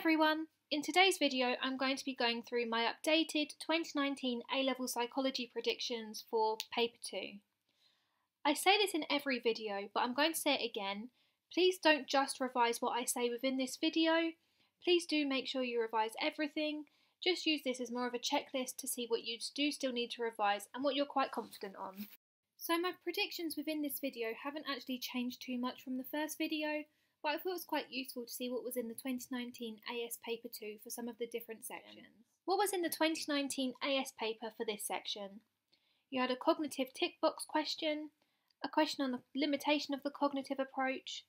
everyone! In today's video I'm going to be going through my updated 2019 A-Level Psychology predictions for Paper 2. I say this in every video but I'm going to say it again. Please don't just revise what I say within this video. Please do make sure you revise everything. Just use this as more of a checklist to see what you do still need to revise and what you're quite confident on. So my predictions within this video haven't actually changed too much from the first video but I thought it was quite useful to see what was in the 2019 AS Paper 2 for some of the different sections. What was in the 2019 AS paper for this section? You had a cognitive tick box question, a question on the limitation of the cognitive approach,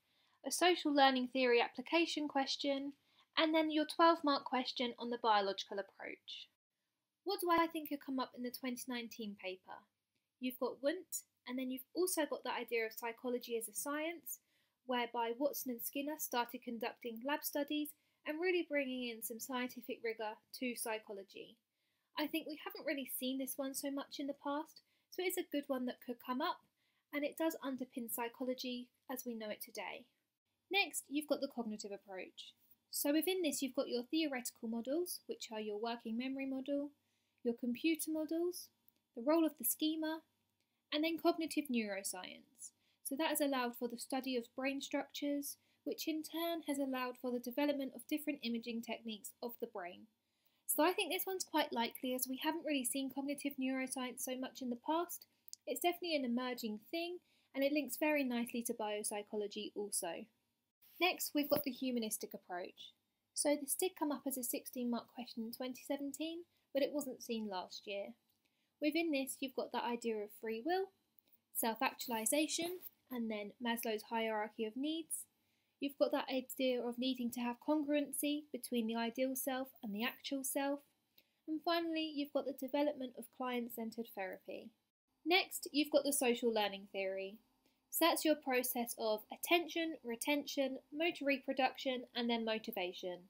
a social learning theory application question, and then your 12 mark question on the biological approach. What do I think could come up in the 2019 paper? You've got Wundt, and then you've also got the idea of psychology as a science, whereby Watson and Skinner started conducting lab studies and really bringing in some scientific rigour to psychology. I think we haven't really seen this one so much in the past, so it's a good one that could come up, and it does underpin psychology as we know it today. Next, you've got the cognitive approach. So within this, you've got your theoretical models, which are your working memory model, your computer models, the role of the schema, and then cognitive neuroscience. So that has allowed for the study of brain structures, which in turn has allowed for the development of different imaging techniques of the brain. So I think this one's quite likely as we haven't really seen cognitive neuroscience so much in the past. It's definitely an emerging thing and it links very nicely to biopsychology also. Next, we've got the humanistic approach. So this did come up as a 16 mark question in 2017, but it wasn't seen last year. Within this, you've got the idea of free will, self actualization, and then Maslow's hierarchy of needs. You've got that idea of needing to have congruency between the ideal self and the actual self. And finally, you've got the development of client centered therapy. Next, you've got the social learning theory. So that's your process of attention, retention, motor reproduction, and then motivation.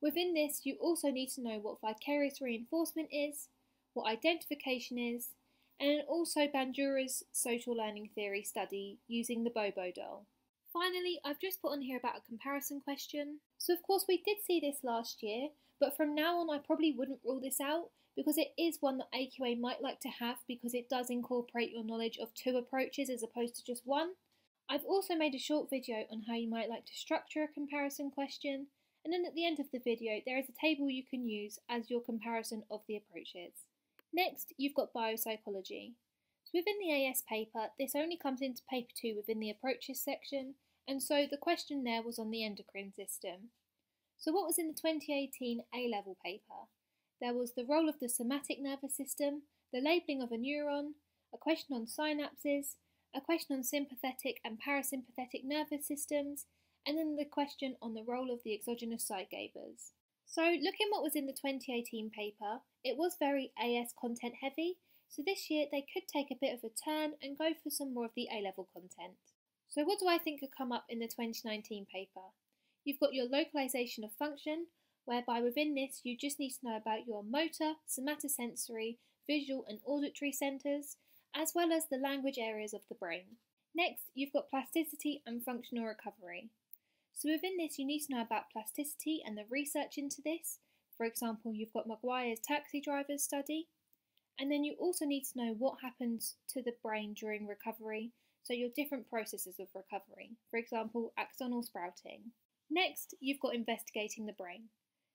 Within this, you also need to know what vicarious reinforcement is, what identification is, and also Bandura's social learning theory study using the Bobo doll. Finally, I've just put on here about a comparison question. So of course we did see this last year, but from now on I probably wouldn't rule this out because it is one that AQA might like to have because it does incorporate your knowledge of two approaches as opposed to just one. I've also made a short video on how you might like to structure a comparison question, and then at the end of the video there is a table you can use as your comparison of the approaches. Next, you've got biopsychology. So within the AS paper, this only comes into paper 2 within the approaches section, and so the question there was on the endocrine system. So what was in the 2018 A-level paper? There was the role of the somatic nervous system, the labelling of a neuron, a question on synapses, a question on sympathetic and parasympathetic nervous systems, and then the question on the role of the exogenous zeitgebers. So, looking what was in the 2018 paper, it was very AS content heavy, so this year they could take a bit of a turn and go for some more of the A level content. So, what do I think could come up in the 2019 paper? You've got your localization of function, whereby within this you just need to know about your motor, somatosensory, visual, and auditory centres, as well as the language areas of the brain. Next, you've got plasticity and functional recovery. So within this, you need to know about plasticity and the research into this. For example, you've got Maguire's taxi drivers study. And then you also need to know what happens to the brain during recovery, so your different processes of recovery, for example, axonal sprouting. Next, you've got investigating the brain.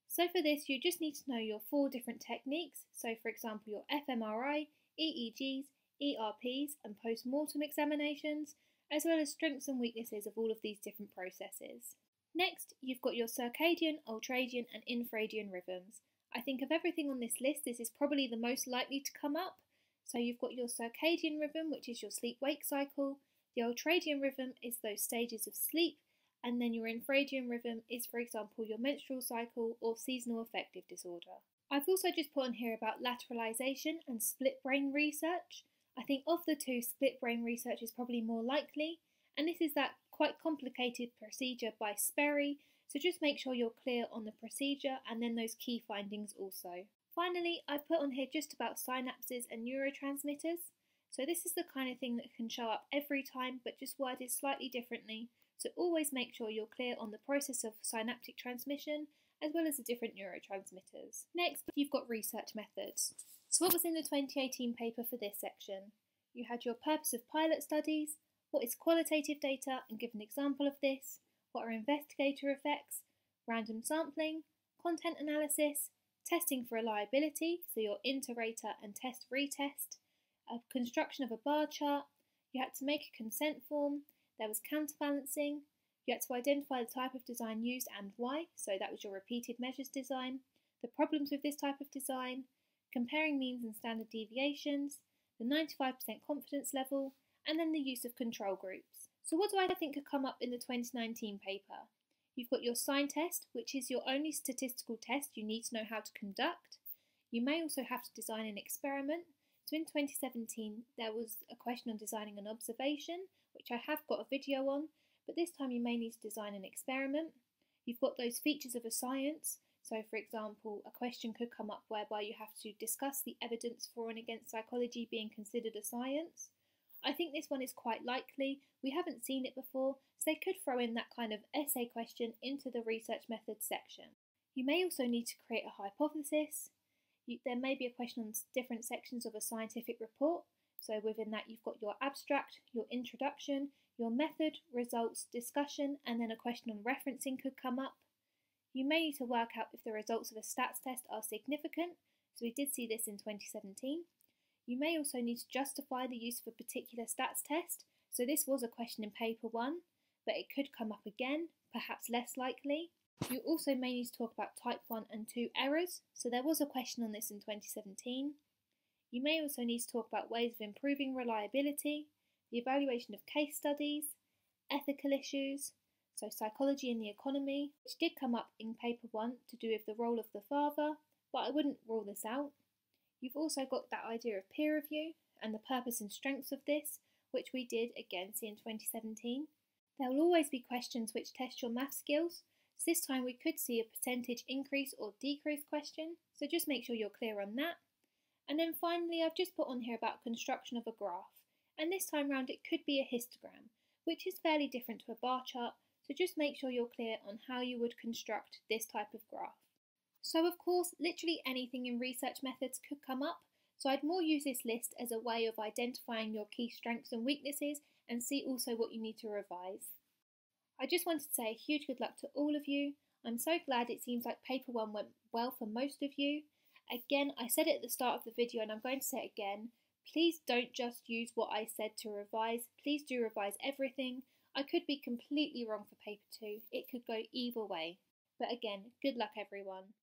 So for this, you just need to know your four different techniques, so for example, your fMRI, EEGs, ERPs, and post-mortem examinations, as well as strengths and weaknesses of all of these different processes. Next, you've got your circadian, ultradian, and infradian rhythms. I think of everything on this list, this is probably the most likely to come up. So you've got your circadian rhythm, which is your sleep wake cycle, the ultradian rhythm is those stages of sleep, and then your infradian rhythm is, for example, your menstrual cycle or seasonal affective disorder. I've also just put on here about lateralization and split brain research. I think of the two, split brain research is probably more likely, and this is that quite complicated procedure by Sperry, so just make sure you're clear on the procedure and then those key findings also. Finally, I've put on here just about synapses and neurotransmitters. So this is the kind of thing that can show up every time but just worded slightly differently. So always make sure you're clear on the process of synaptic transmission as well as the different neurotransmitters. Next, you've got research methods. So what was in the 2018 paper for this section? You had your purpose of pilot studies, what is qualitative data and give an example of this, what are investigator effects, random sampling, content analysis, testing for reliability, so your inter-rater and test retest, a construction of a bar chart, you had to make a consent form, there was counterbalancing, you had to identify the type of design used and why, so that was your repeated measures design, the problems with this type of design, comparing means and standard deviations, the 95% confidence level, and then the use of control groups. So what do I think could come up in the 2019 paper? You've got your sign test, which is your only statistical test you need to know how to conduct. You may also have to design an experiment. So in 2017, there was a question on designing an observation, which I have got a video on, but this time you may need to design an experiment. You've got those features of a science. So, for example, a question could come up whereby you have to discuss the evidence for and against psychology being considered a science. I think this one is quite likely. We haven't seen it before, so they could throw in that kind of essay question into the research methods section. You may also need to create a hypothesis. You, there may be a question on different sections of a scientific report. So within that, you've got your abstract, your introduction, your method, results, discussion, and then a question on referencing could come up. You may need to work out if the results of a stats test are significant. So we did see this in 2017. You may also need to justify the use of a particular stats test. So this was a question in paper one, but it could come up again, perhaps less likely. You also may need to talk about type 1 and 2 errors. So there was a question on this in 2017. You may also need to talk about ways of improving reliability, the evaluation of case studies, ethical issues, so psychology and the economy, which did come up in paper one to do with the role of the father, but I wouldn't rule this out. You've also got that idea of peer review and the purpose and strengths of this, which we did again see in 2017. There will always be questions which test your math skills, so this time we could see a percentage increase or decrease question, so just make sure you're clear on that. And then finally, I've just put on here about construction of a graph, and this time round it could be a histogram, which is fairly different to a bar chart, so just make sure you're clear on how you would construct this type of graph. So of course, literally anything in research methods could come up, so I'd more use this list as a way of identifying your key strengths and weaknesses and see also what you need to revise. I just wanted to say a huge good luck to all of you. I'm so glad it seems like paper one went well for most of you. Again, I said it at the start of the video and I'm going to say it again. Please don't just use what I said to revise. Please do revise everything. I could be completely wrong for paper two. It could go either way. But again, good luck everyone.